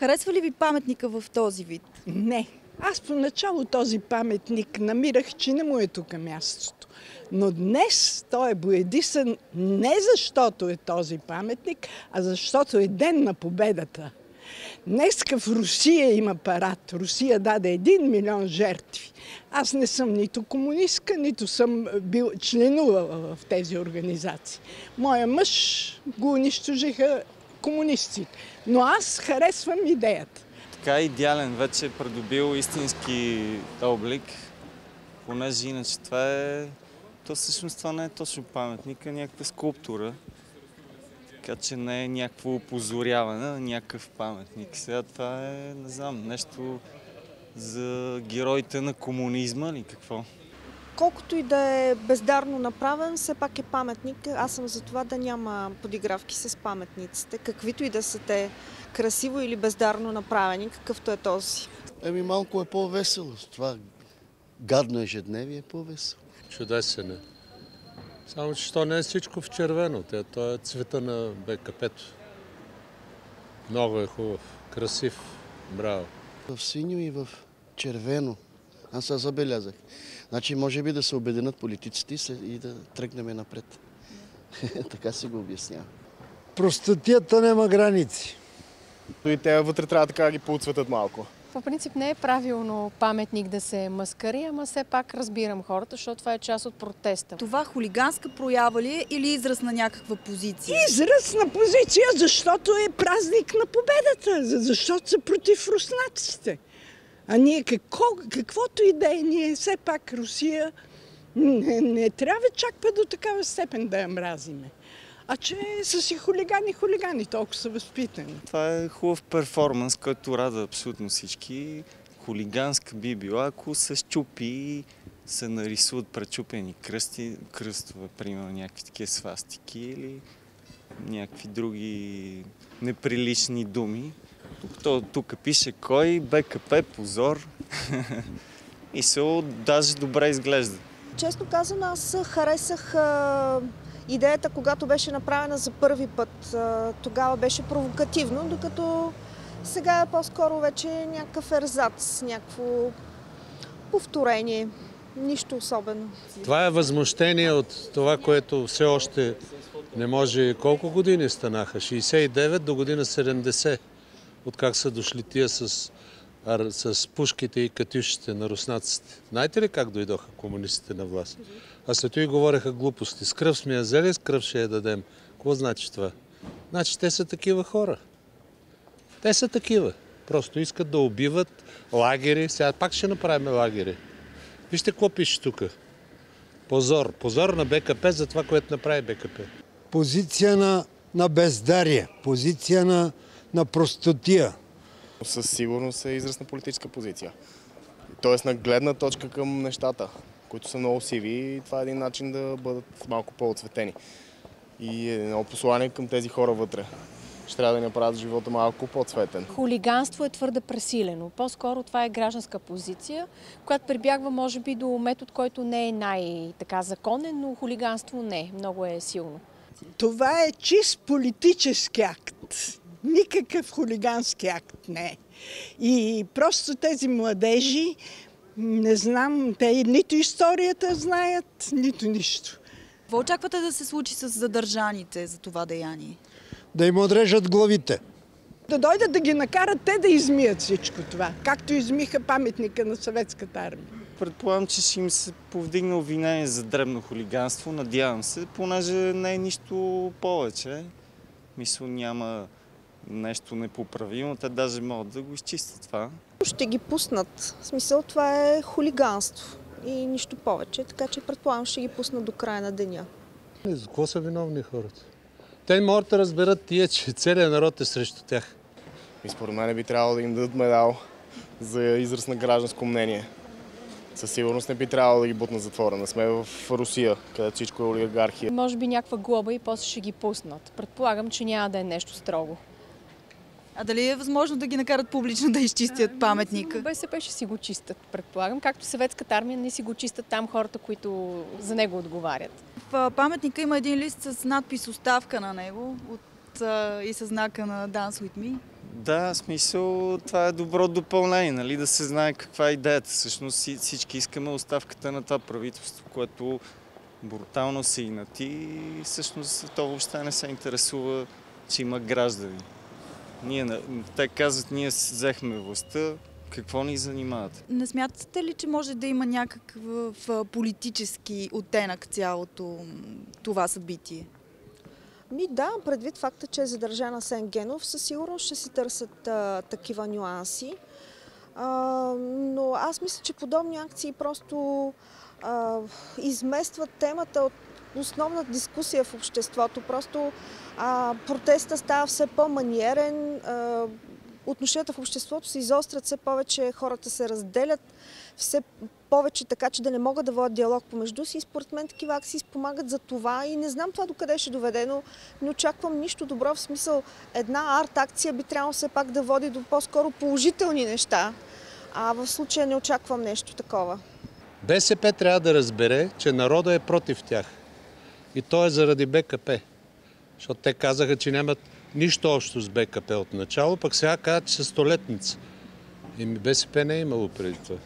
Харесва ли ви паметника в този вид? Не. Аз поначало този паметник намирах, че не му е тук мястото. Но днес той е боядисан не защото е този паметник, а защото е ден на победата. Днеска в Русия има парад. Русия даде един милион жертви. Аз не съм нито комунистка, нито съм бил членувала в тези организации. Моя мъж го унищожиха комунистите. Но аз харесвам идеята. Така идеален вече е придобил истински облик, понеже иначе това е... То всъщност това не е точно паметник, а някаква скулптура. Така че не е някакво опозоряване на някакъв паметник. Сега това е, не знам, нещо за героите на комунизма или какво. Колкото и да е бездарно направен, все пак е паметник. Аз съм за това да няма подигравки с паметниците, каквито и да са те красиво или бездарно направени, какъвто е този. Еми малко е по-весело. Това гадно ежедневие е по-весело. Чудесен е. Само, че то не е всичко в червено. То е цвета на БКП-то. Много е хубав. Красив. Браво. В синьо и в червено. Аз се забелязах. Значи може би да се обединят политиците и да тръгнем напред. така си го обяснявам. Простотията няма граници. И те вътре трябва така да ги поуцветат малко. По принцип не е правилно паметник да се маскари, ама все пак разбирам хората, защото това е част от протеста. Това хулиганска проява ли е или израз на някаква позиция? Израз на позиция, защото е празник на победата, защото са против руснаците. А ние какво, каквото и да е, ние все пак Русия не, не трябва чак па до такава степен да я мразиме. А че са си хулигани, хулигани, толкова са възпитани. Това е хубав перформанс, който рада абсолютно всички. Хулиганска би била, ако се щупи, се нарисуват пречупени кръсти, кръстове, примерно някакви такива свастики или някакви други неприлични думи. Тук, тук пише кой, БКП, позор. И се даже добре изглежда. Честно казано, аз харесах а, идеята, когато беше направена за първи път. А, тогава беше провокативно, докато сега е по-скоро вече някакъв ерзац, някакво повторение. Нищо особено. Това е възмущение от това, което все още не може... Колко години станаха? 69 до година 70 откак са дошли тия с, с пушките и катюшите на руснаците. Знаете ли как дойдоха комунистите на власт? А след това и говореха глупости. С кръв сме я взели, с кръв ще я дадем. Какво значи това? Значи те са такива хора. Те са такива. Просто искат да убиват лагери. Сега пак ще направим лагери. Вижте какво пише тук. Позор. Позор на БКП за това, което направи БКП. Позиция на, на бездарие. Позиция на на простотия. Със сигурност е израз на политическа позиция. Тоест на гледна точка към нещата, които са много сиви и това е един начин да бъдат малко по-отцветени. И едно послание към тези хора вътре. Ще трябва да ни направят живота малко по-цветен. Хулиганство е твърде пресилено. По-скоро това е гражданска позиция, която прибягва може би до метод, който не е най-така законен, но хулиганство не. Много е силно. Това е чист политически акт никакъв хулигански акт не е. И просто тези младежи, не знам, те нито историята знаят, нито нищо. Какво очаквате да се случи с задържаните за това деяние? Да им отрежат главите. Да дойдат да ги накарат те да измият всичко това, както измиха паметника на съветската армия. Предполагам, че ще им се повдигне обвинение за дребно хулиганство, надявам се, понеже не е нищо повече. Мисля, няма нещо непоправимо, те даже могат да го изчистят това. Ще ги пуснат. В смисъл това е хулиганство и нищо повече, така че предполагам ще ги пуснат до края на деня. За какво са виновни хората? Те могат да разберат тия, че целият народ е срещу тях. И според мен би трябвало да им дадат медал за израз на гражданско мнение. Със сигурност не би трябвало да ги бутнат затвора. Не сме в Русия, където всичко е олигархия. Може би някаква глоба и после ще ги пуснат. Предполагам, че няма да е нещо строго. А дали е възможно да ги накарат публично да изчистят паметника? БСП ще си го чистят, предполагам. Както съветската армия не си го чистят там хората, които за него отговарят. В паметника има един лист с надпис оставка на него от, и с знака на Dance With Me. Да, смисъл, това е добро допълнение, нали, да се знае каква е идеята. Всъщност си- всички искаме оставката на това правителство, което брутално се инати и всъщност то въобще не се интересува, че има граждани. Ние, те казват, ние си взехме властта, какво ни занимават? Не смятате ли, че може да има някакъв политически оттенък цялото това събитие? Ми да, предвид факта, че е задържана Сен Генов, със сигурност ще се търсят а, такива нюанси. Но аз мисля, че подобни акции просто изместват темата от основна дискусия в обществото. Просто протеста става все по-маниерен, отношенията в обществото се изострят все повече, хората се разделят все повече така, че да не могат да водят диалог помежду си. И според мен такива акции спомагат за това и не знам това докъде ще доведе, но не очаквам нищо добро в смисъл една арт-акция би трябвало все пак да води до по-скоро положителни неща. А в случая не очаквам нещо такова. БСП трябва да разбере, че народа е против тях. И то е заради БКП. Защото те казаха, че нямат нищо общо с БКП от начало, пък сега казват, че са столетница. Еми БСП не е имало преди това.